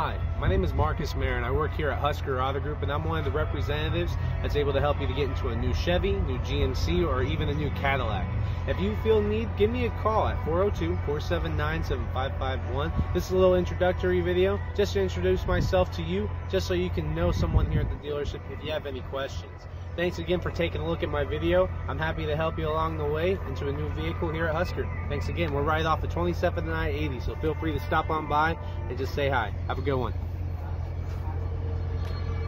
Hi, my name is Marcus Marin. I work here at Husker Auto Group, and I'm one of the representatives that's able to help you to get into a new Chevy, new GMC, or even a new Cadillac. If you feel need, give me a call at 402-479-7551. This is a little introductory video just to introduce myself to you, just so you can know someone here at the dealership if you have any questions. Thanks again for taking a look at my video. I'm happy to help you along the way into a new vehicle here at Husker. Thanks again. We're right off the 27th and I-80, so feel free to stop on by and just say hi. Have a good one.